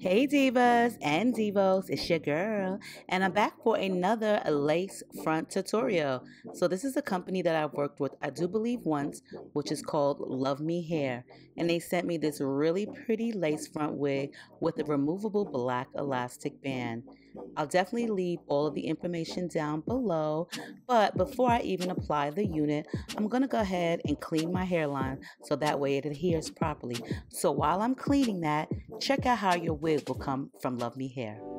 Hey divas and divos, it's your girl, and I'm back for another lace front tutorial. So this is a company that I've worked with, I do believe once, which is called Luvme Hair, and they sent me this really pretty lace front wig with a removable black elastic band. I'll definitely leave all of the information down below, but before I even apply the unit, I'm going to go ahead and clean my hairline so that way it adheres properly. So while I'm cleaning that, check out how your wig will come from Luvme Hair.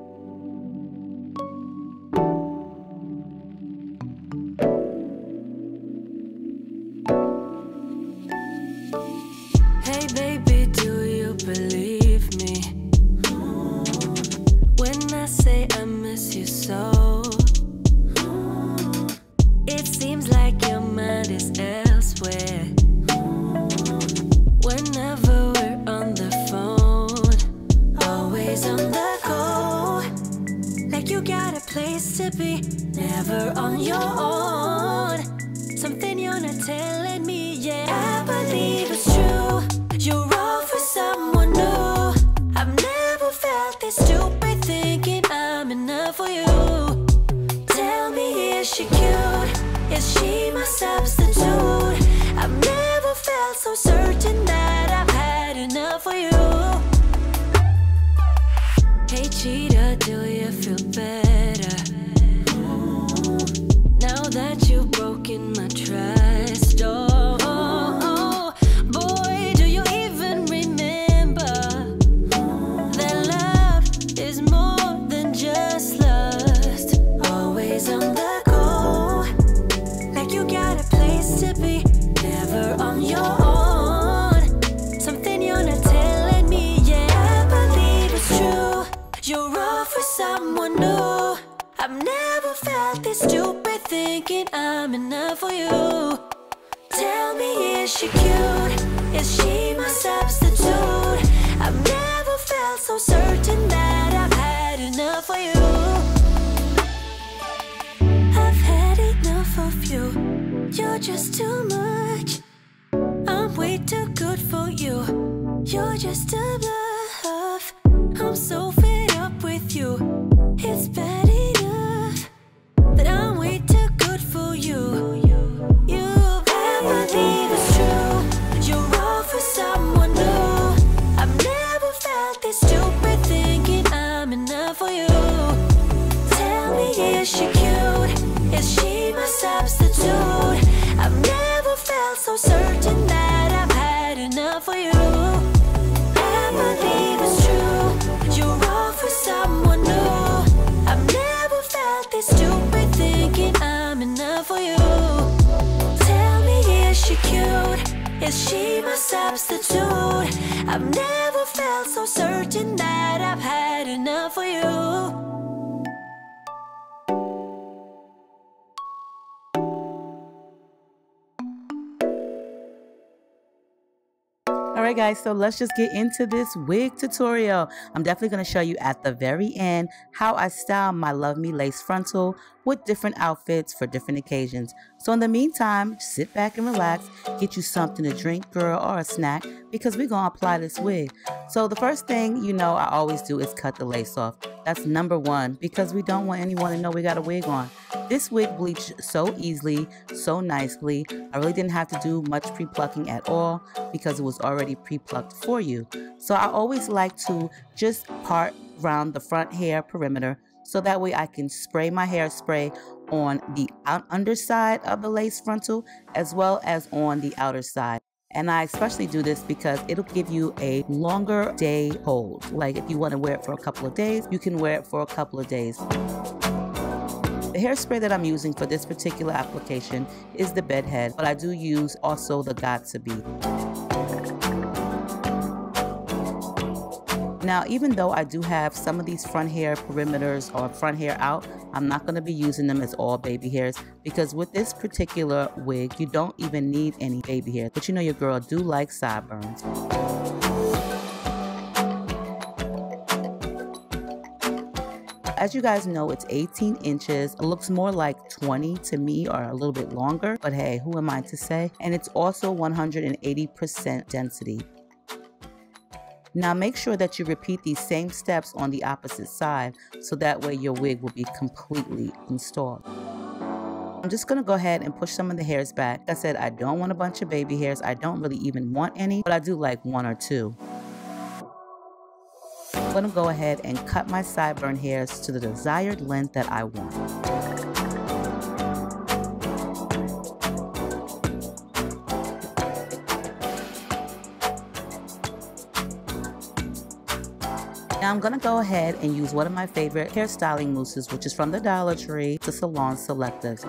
She my substitute? I've never felt so certain that I've had enough for you. Hey, cheetah, do you feel better? For someone new. I've never felt this stupid thinking I'm enough for you. Tell me, is she cute? Is she my substitute? I've never felt so certain that I've had enough for you. I've had enough of you. You're just too much. I'm way too good for you. You're just a bluff. I'm so you. It's bad enough that I'm way too good for you. You better believe true. You're for someone new. I've never felt this stupid thinking I'm enough for you. Tell me, is she cute? Is she my substitute? I've never felt so certain that I've had enough for you. Is she my substitute? I've never felt so certain that I've had enough for you. Alright guys, so let's just get into this wig tutorial. I'm definitely going to show you at the very end how I style my Luvme Lace Frontal with different outfits for different occasions. So in the meantime, sit back and relax, get you something to drink, girl, or a snack, because we're going to apply this wig. So the first thing you know I always do is cut the lace off. That's number one, because we don't want anyone to know we got a wig on. This wig bleached so easily, so nicely. I really didn't have to do much pre-plucking at all because it was already pre-plucked for you. So I always like to just part around the front hair perimeter so that way I can spray my hairspray on the underside of the lace frontal as well as on the outer side. And I especially do this because it'll give you a longer day hold. Like if you want to wear it for a couple of days, you can wear it for a couple of days. The hairspray that I'm using for this particular application is the bedhead, but I do use also the Got2b. Now, even though I do have some of these front hair perimeters or front hair out, I'm not going to be using them as all baby hairs because with this particular wig, you don't even need any baby hair. But you know your girl do like sideburns. As you guys know, it's 18 inches. It looks more like 20 to me or a little bit longer, but hey, who am I to say? And it's also 180% density. Now make sure that you repeat these same steps on the opposite side so that way your wig will be completely installed. I'm just to go ahead and push some of the hairs back. Like I said, I don't want a bunch of baby hairs. I don't really even want any, but I do like one or two. I'm going to go ahead and cut my sideburn hairs to the desired length that I want. Now I'm to go ahead and use one of my favorite hairstyling mousses, which is from the Dollar Tree, the Salon Selective.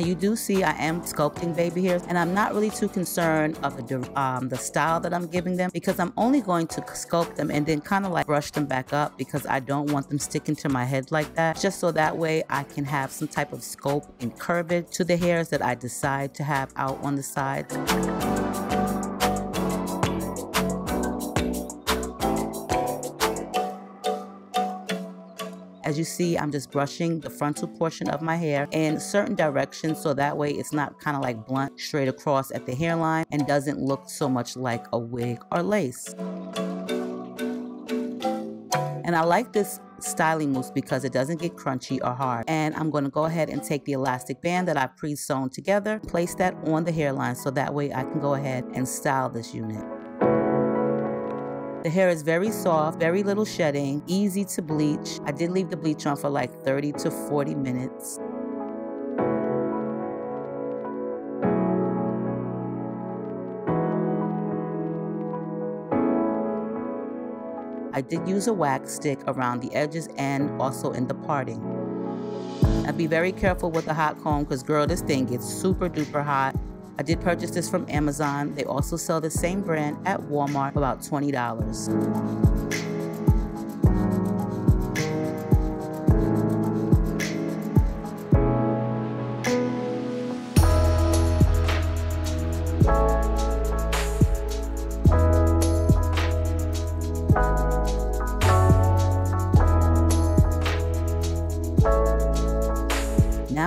Now you do see I am sculpting baby hairs and I'm not really too concerned of the, um, the style that I'm giving them because I'm only going to sculpt them and then kind of like brush them back up because I don't want them sticking to my head like that just so that way I can have some type of scope and curvature to the hairs that I decide to have out on the sides. As you see, I'm just brushing the frontal portion of my hair in certain directions so that way it's not kind of like blunt straight across at the hairline and doesn't look so much like a wig or lace. And I like this styling mousse because it doesn't get crunchy or hard. And I'm going to go ahead and take the elastic band that I pre-sewn together, place that on the hairline so that way I can go ahead and style this unit. The hair is very soft, very little shedding, easy to bleach. I did leave the bleach on for like 30 to 40 minutes. I did use a wax stick around the edges and also in the parting. Now be very careful with the hot comb because girl, this thing gets super duper hot I did purchase this from Amazon. They also sell the same brand at Walmart for about $20.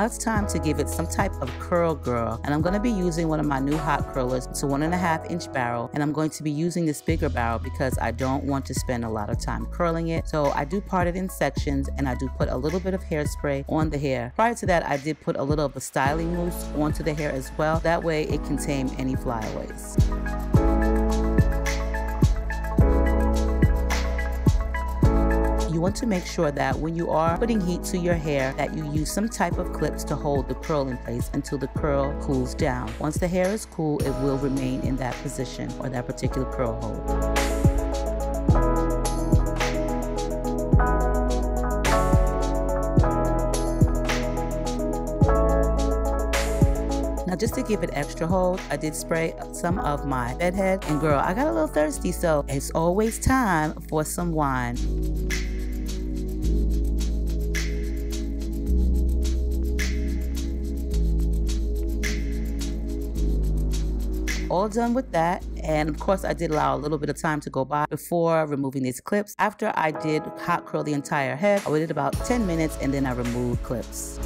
Now it's time to give it some type of curl girl. And I'm going to be using one of my new hot curlers. It's a one and a half inch barrel. And I'm going to be using this bigger barrel because I don't want to spend a lot of time curling it. So I do part it in sections and I do put a little bit of hairspray on the hair. Prior to that, I did put a little of the styling mousse onto the hair as well. That way it can tame any flyaways. Want to make sure that when you are putting heat to your hair that you use some type of clips to hold the curl in place until the curl cools down. Once the hair is cool, it will remain in that position or that particular curl hold. Now just to give it extra hold, I did spray some of my bedhead and girl, I got a little thirsty so it's always time for some wine. All done with that. And of course, I did allow a little bit of time to go by before removing these clips. After I did hot curl the entire head, I waited about 10 minutes and then I removed clips.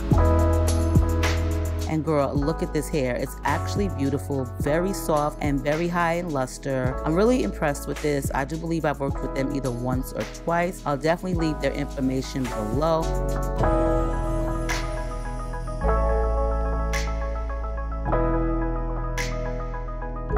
And girl, look at this hair. It's actually beautiful, very soft, and very high in luster. I'm really impressed with this. I do believe I've worked with them either once or twice. I'll definitely leave their information below.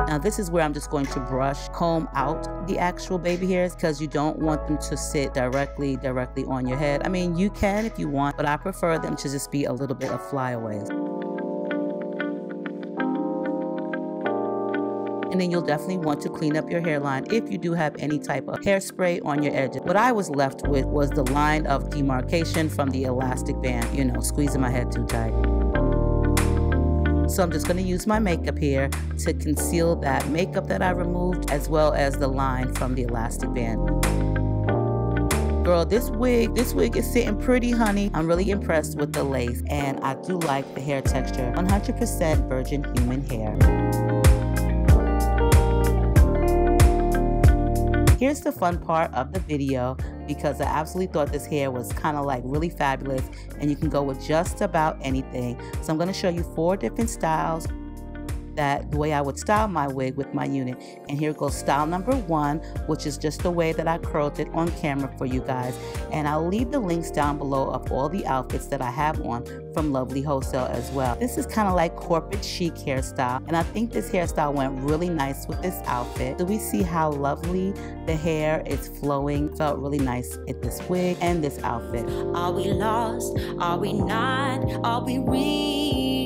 Now this is where I'm just going to brush, comb out the actual baby hairs because you don't want them to sit directly, directly on your head. I mean, you can if you want, but I prefer them to just be a little bit of flyaways. and then you'll definitely want to clean up your hairline if you do have any type of hairspray on your edges. What I was left with was the line of demarcation from the elastic band, you know, squeezing my head too tight. So I'm just going to use my makeup here to conceal that makeup that I removed as well as the line from the elastic band. Girl, this wig, this wig is sitting pretty, honey. I'm really impressed with the lace and I do like the hair texture. 100% virgin human hair. Here's the fun part of the video because I absolutely thought this hair was kind of like really fabulous and you can go with just about anything. So I'm going to show you four different styles that the way I would style my wig with my unit. And here goes style number one, which is just the way that I curled it on camera for you guys. And I'll leave the links down below of all the outfits that I have on from Lovely Wholesale as well. This is kind of like corporate chic hairstyle. And I think this hairstyle went really nice with this outfit. Do we see how lovely the hair is flowing? Felt really nice at this wig and this outfit. Are we lost? Are we not? Are we real?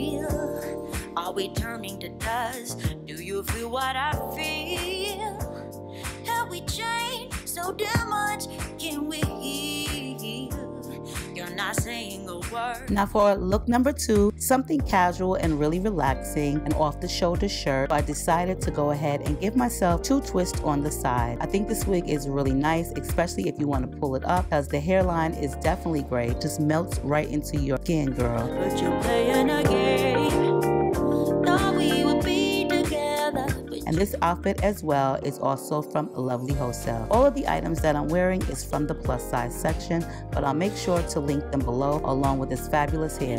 Are we turning to dust? Do you feel what I feel? Have we changed so damn much? Can we heal? You're not saying a word. Now for look number two, something casual and really relaxing, an off the shoulder shirt. I decided to go ahead and give myself two twists on the side. I think this wig is really nice, especially if you want to pull it up because the hairline is definitely great. Just melts right into your skin, girl. And this outfit as well is also from Lovely Wholesale. All of the items that I'm wearing is from the plus size section, but I'll make sure to link them below along with this fabulous hair.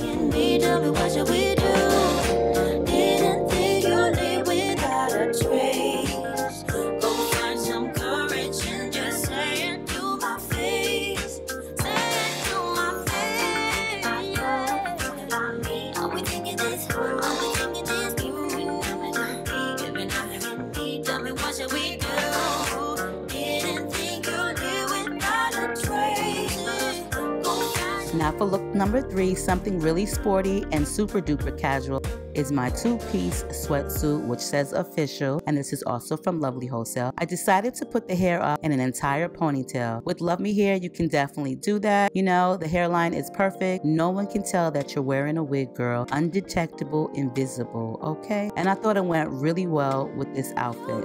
For look number three, something really sporty and super duper casual is my two-piece sweatsuit which says official and this is also from Lovely Wholesale. I decided to put the hair up in an entire ponytail. With Luvme Hair you can definitely do that. You know the hairline is perfect. No one can tell that you're wearing a wig girl. Undetectable, invisible, okay? And I thought it went really well with this outfit.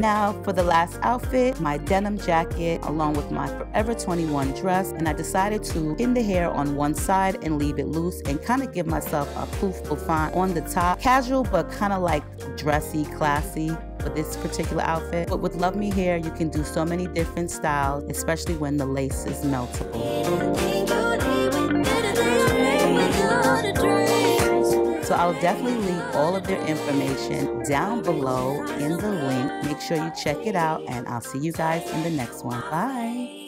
Now for the last outfit, my denim jacket along with my Forever 21 dress and I decided to pin the hair on one side and leave it loose and kind of give myself a poof bouffant on the top. Casual but kind of like dressy, classy for this particular outfit. But with Luvme Hair, you can do so many different styles, especially when the lace is meltable. So I'll definitely leave all of their information down below in the link. Make sure you check it out and I'll see you guys in the next one. Bye.